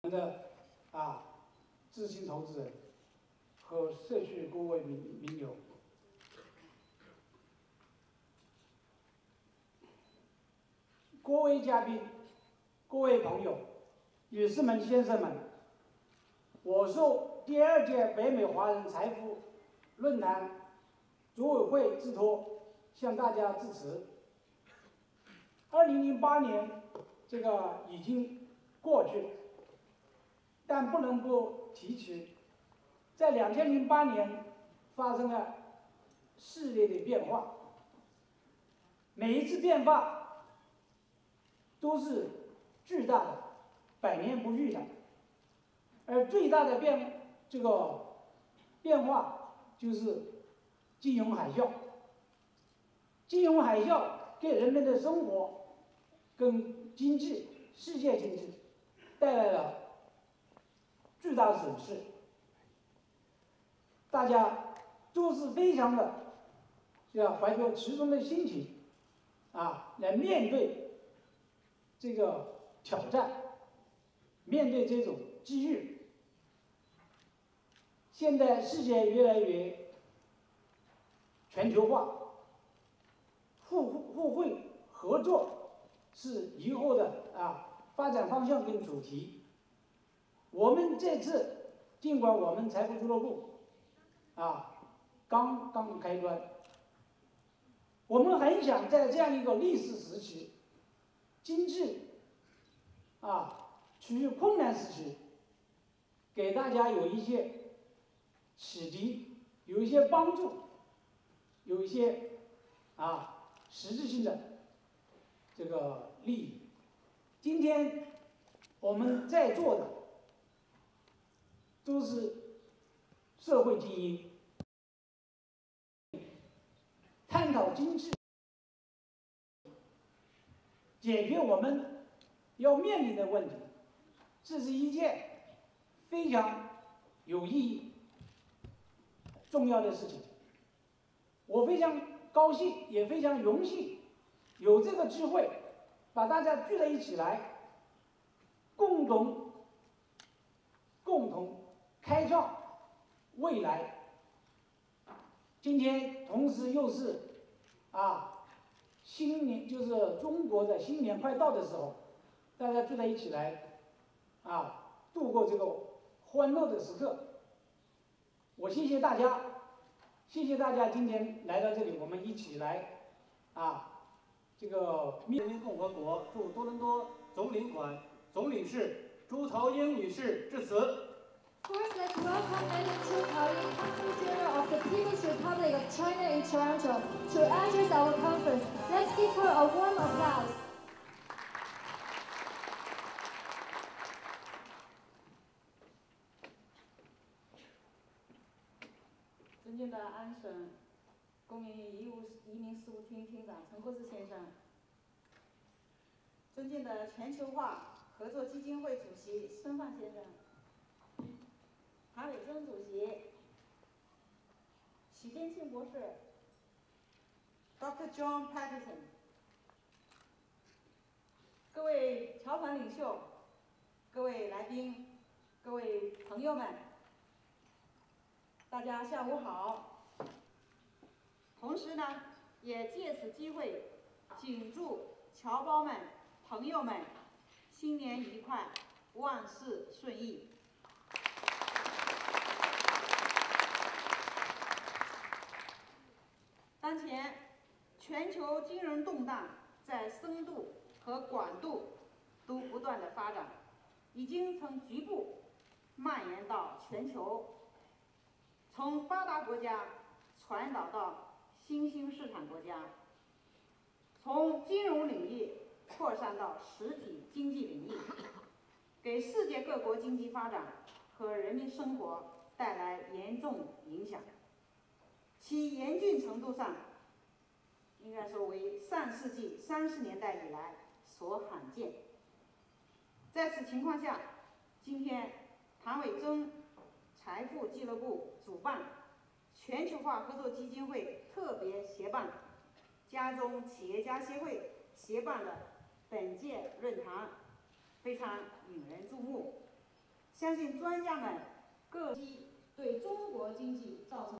我们的啊知心投资人和社区各位名名友，各位嘉宾，各位朋友，女士们、先生们，我受第二届北美华人财富论坛组委会之托，向大家致辞。二零零八年，这个已经过去，但不能不提起，在两千零八年发生了系列的变化，每一次变化都是巨大的、百年不遇的，而最大的变这个变化就是金融海啸。金融海啸给人们的生活跟经济、世界经济带来了巨大损失，大家都是非常的要怀着其中的心情啊来面对这个挑战，面对这种机遇。现在世界越来越全球化。互互互惠合作是以后的啊发展方向跟主题。我们这次尽管我们财富俱乐部啊刚刚开端，我们很想在这样一个历史时期，经济啊处于困难时期，给大家有一些启迪，有一些帮助，有一些啊。实质性的这个利益，今天我们在座的都是社会精英，探讨经济，解决我们要面临的问题，这是一件非常有意义、重要的事情。我非常。高兴也非常荣幸，有这个机会，把大家聚在一起来，共同共同开创未来。今天同时又是啊新年，就是中国的新年快到的时候，大家聚在一起来啊度过这个欢乐的时刻。我谢谢大家。谢谢大家今天来到这里，我们一起来啊，这个人民共和国驻多伦多总领馆总领事朱朝英女士致辞。China in Toronto, to address our conference. Let's give her a warm applause. 尊敬的安省公民义务移民事务厅厅长陈国志先生，尊敬的全球化合作基金会主席孙放先生，韩伟生主席孙放先生，谭伟增主席，许天庆博士，Dr. John Patterson，各位侨团领袖，各位来宾，各位朋友们。大家下午好。同时呢，也借此机会，谨祝侨胞们、朋友们新年愉快，万事顺意。前，全球金融动荡在深度和广度都不断的发展，已经从局部蔓延到全球。从发达国家传导到新兴市场国家，从金融领域扩散到实体经济领域，给世界各国经济发展和人民生活带来严重影响。其严峻程度上，应该说为上世纪三十年代以来所罕见。在此情况下，今天唐伟忠。财富俱乐部主办，全球化合作基金会特别协办，家中企业家协会协办的本届论坛，非常引人注目，相信专家们各机对中国经济造成。